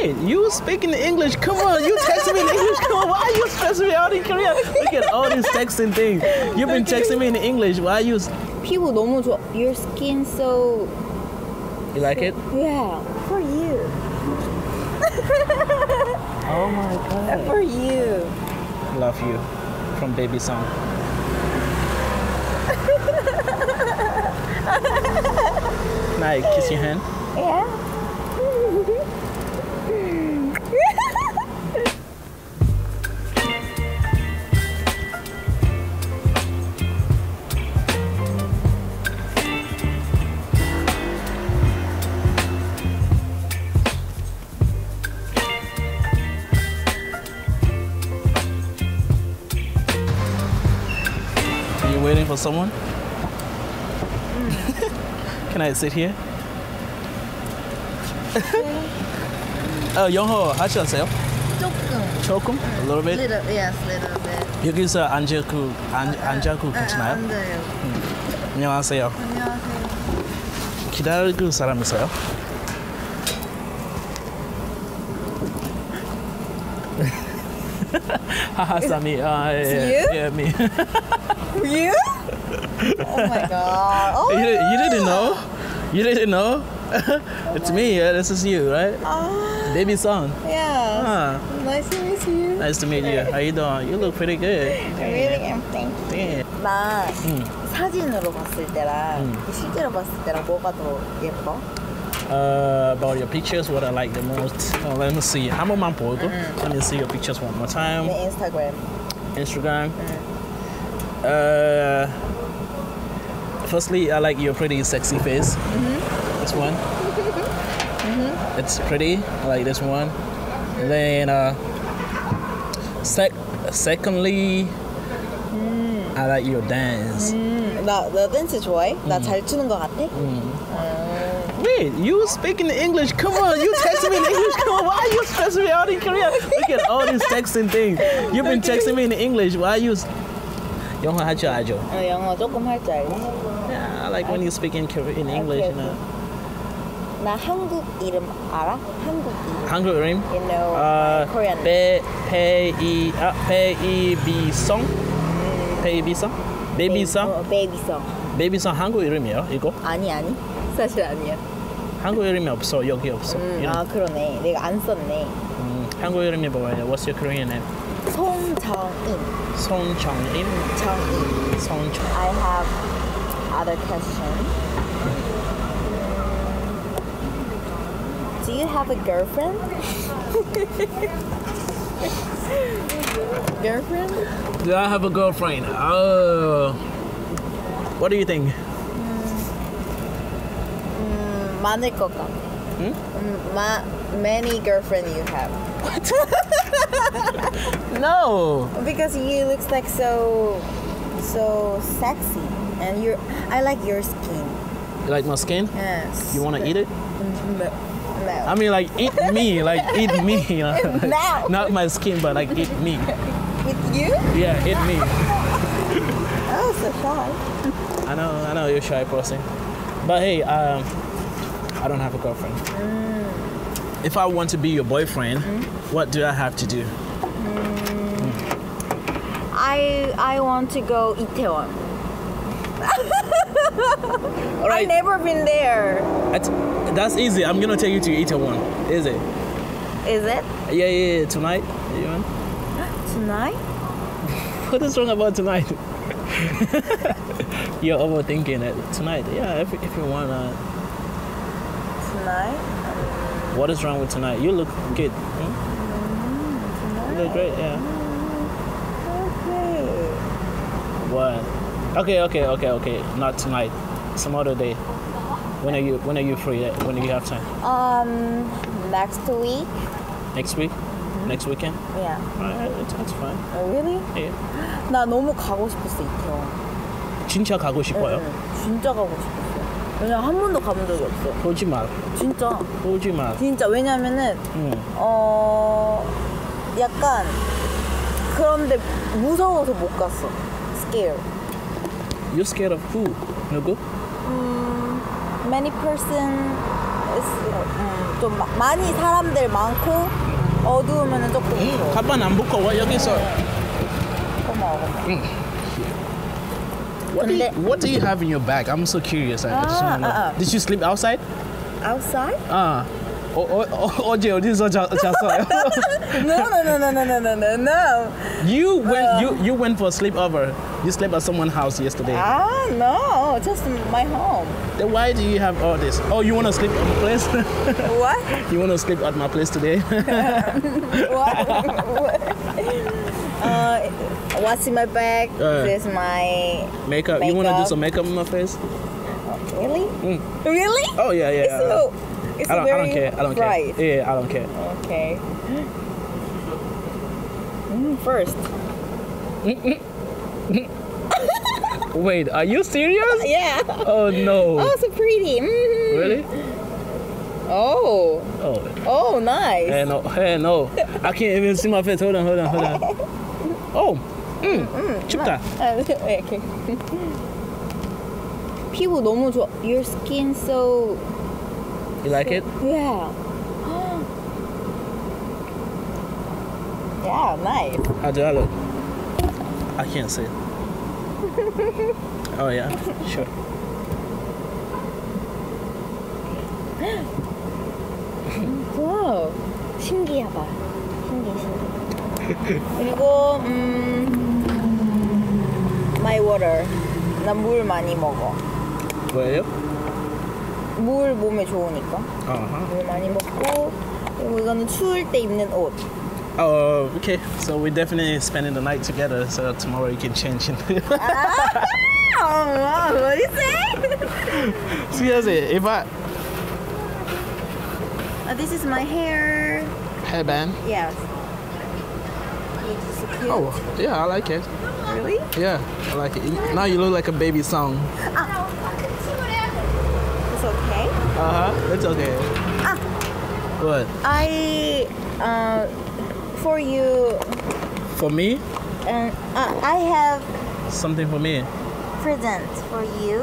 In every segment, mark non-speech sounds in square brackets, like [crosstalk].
Wait, you speaking English? Come on, you texting me in English. Come on, why are you stressing me out in Korea? Look at all these texting things. You've been texting me in English. Why are you? 피부 너무 좋아. Your skin so You like it? yeah for you. [laughs] Oh my god. For you. Love you, from Baby Song. [laughs] Can I kiss your hand? Yeah. For someone? Can I sit here? 어, 영어 하셨어요? 조금. 조금? A little bit? Little yes, little bit. 여기서 앉고, 앉, 앉고 괜찮아요? 앉아요. 안녕하세요. 안녕하세요. 기다릴 사람 있어요? [laughs] Haha, Sammi. Uh, yeah, you? Yeah, me. [laughs] you? [laughs] Oh my god. Oh you, did, you didn't know? You didn't know? Oh it's me. Yeah, this is you, right? Ah. Baby son. Yeah. Huh. Nice to meet you. Nice to meet you. How you doing? You look pretty good. I Really am. Thank you. Yeah. 나 음. Mm. 사진으로 봤을 때랑 음. 실제로 봤을 때랑 뭐가 더 예뻐? Uh, about your pictures, what I like the most. Oh, let me see. 한 번만 보고. Let me see your pictures one more time. 내 인스타그램. Instagram. Uh, firstly, I like your pretty, sexy face. This one. [laughs] It's pretty. I like this one. And then, uh, sec- secondly, I like your dance. 음, 나, 너 댄스 좋아해? 나 잘 추는 거 같아? 음. Wait, you speaking English? Come on, you texting me in English. Come on, why are you stressing me out in Korea? Look at all these texting things. You've been texting me in English. Why are you? 영어 하죠, 하죠. 어, 영어 조금 할 줄 알지? Yeah, I like when you speak in Korean, in English. You know. 나 한국 이름 알아? 한국 이름. 한국 이름? You know Uh, my Korean. 배, 배이, 아, 배이비성? 배이비성? 베이비성? 어, 베이비성. 베이비성 한국 이름이에요, 이거? 아니 아니. 사실 아니야. 한국 이름이 없어, 여기 없어. 음, 이름. 아 그러네. 내가 안 썼네. 음, 한국 이름이 뭐예요? What's your Korean name? 송정인. 송정임? 정인. 송정. I have other question. Do you have a girlfriend? [laughs] girlfriend? Do I have a girlfriend? Oh. What do you think? Mane Coca. Hmm? Ma- many girlfriend you have. What? [laughs] no. Because you looks like so, so sexy, and you. I like your skin. You like my skin? Yes. You wanna eat it? No. no. I mean, like eat me, like eat me. [laughs] Now. Not my skin, but like eat me. Eat you? Yeah, eat me. [laughs] oh, so shy. I know, I know you're shy person, but hey, um. I don't have a girlfriend. If I want to be your boyfriend, mm-hmm. what do I have to do? Mm. I I want to go Itaewon. All [laughs] I've never been there. that's, that's easy. I'm gonna take you to Itaewon. Is it? Is it Yeah, yeah, yeah. Tonight? You want? [gasps] tonight? [laughs] What is wrong about tonight? [laughs] You're overthinking it. Tonight, yeah. If, if you wanna, Tonight? what is wrong with tonight? You look good. Hmm? You look great. Yeah. Okay. What? Okay, okay, okay, okay. Not tonight. Some other day. When are you When are you free? When do you have time? Um, next week? Next week? Next weekend? Yeah. Alright, that's, that's fine. Oh, really? Yeah. [gasps] 나 너무 가고 싶었어 이태원. 진짜 가고 싶어요. 응, 진짜 가고 싶었어. 왜냐면 한 번도 가본 적이 없어. 보지 마. 진짜. 보지 마. 진짜 왜냐면은 응. 어 약간 그런데 무서워서 못 갔어. Scared. You scared of who? 누구? 음, many person 음, 좀 마- 많이 사람들 많고 어두우면은 조금. 가방 안 묶어 와 여기서. 고마워. 고마워. What do, you, what do you have in your bag? I'm so curious. I ah, just want to know. Uh, uh. Did you sleep outside? Outside? Ah. Uh. O, o, oye, Odinzo Chasoy. no, no, no, no, no, no, no, no, no. You went, uh, you, you went for a sleepover. You slept at someone's house yesterday. Ah, no, just my home. Then why do you have all this? Oh, you want to sleep at my place? [laughs] what? You want to sleep at my place today? [laughs] what? [laughs] Uh, what's in my bag? Uh, this is my makeup. makeup. You want to do some makeup on my face? Really? Mm. Really? Oh yeah, yeah. So, It's I don't, very I don't care. I don't bright. care. Yeah, I don't care. Okay. Mm, first. [laughs] Wait, are you serious? [laughs] Yeah. Oh no. Oh, so pretty. Mhm. Really? Oh. Oh. Oh, nice. Hey no. Hey no. [laughs] I can't even see my face. Hold on. Hold on. Hold on. Oh. 음. 춥다. 아, 네, 이렇게. 피부 너무 좋아. Your skin so You like it? yeah. yeah, nice. How do I look? I can't see. oh yeah. Sure. 와우. 신기하다. 신기 신기. 그리고 음 my water. 나 물 많이 먹어. 뭐예요? 물 몸에 좋으니까. Uh-huh. 물 많이 먹고 그리고 이거는 추울 때 입는 옷. Oh, okay. So we're definitely spending the night together. So tomorrow you can change. 아, what is it? Seriously, if I Uh, this is my hair. headband. Yes. It's so cute. Oh, yeah, I like it. really? Yeah, I like it. Now you look like a baby song. It's okay. Uh huh. It's okay. Ah. What? I uh for you For me? and uh, I have Something for me. present for you.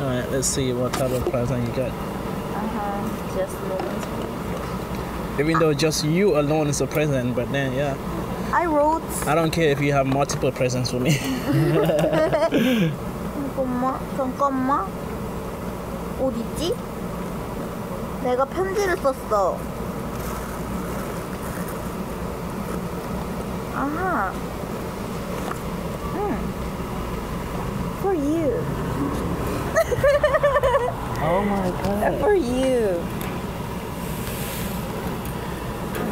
All right. Let's see what type of present you got. Uh-huh. Just a moment. Even though just you alone is a present, but then yeah, I wrote I don't care if you have multiple presents for me. [laughs] 잠깐만 잠깐만 어딨지? 내가 편지를 썼어. 아하. 응. For you. [laughs] oh my god. For you.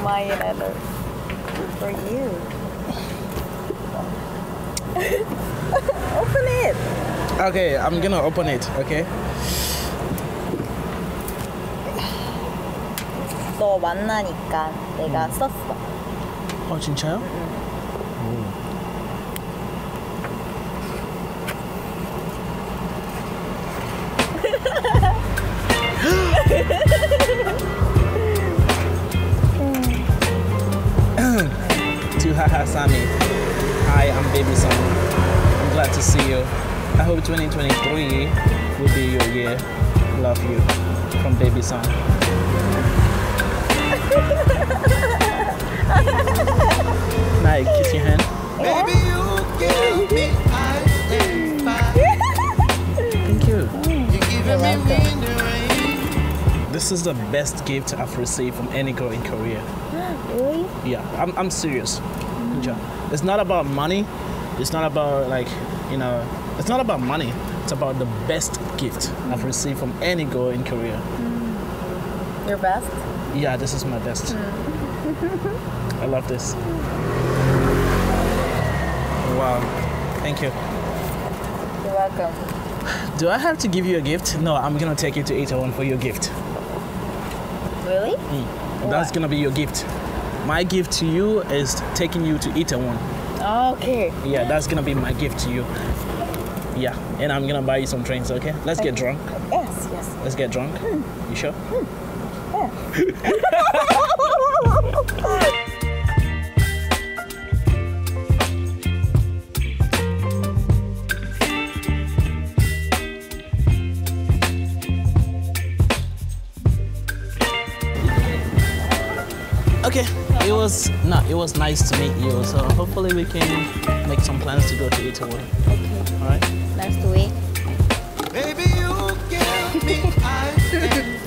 My letter. For you. [laughs] Open it. Okay, I'm gonna open it. Okay. 너 만나니까 내가 썼어. Oh, 진짜요? to Haha Sami. Hi, I'm Baby Son. I'm glad to see you. I hope 2023 will be your year. Love you. From Baby Son. Now kiss your hand. Baby, you give me ice and fire. Thank you. You're giving me wind and rain. This is the best gift I've received from any girl in Korea. [gasps] Really? Yeah, I'm, I'm serious. Yeah. It's not about money. It's not about like, you know, it's not about money. It's about the best gift I've received from any girl in Korea. Your best? Yeah, this is my best. [laughs] I love this. Wow. Thank you. You're welcome. Do I have to give you a gift? No, I'm gonna take you to Itaewon for your gift. Really? Mm. That's gonna be your gift. My gift to you is taking you to Itaewon. Oh, okay. Yeah, that's gonna be my gift to you. Yeah, and I'm gonna buy you some drinks, okay? Let's get drunk. Yes, yes. Let's get drunk. Hmm. You sure? Hmm. Okay, it was no, it was nice to meet you. So hopefully we can make some plans to go to Italy. Okay. All right. Nice to meet. Baby, you give me [laughs] ice and fire.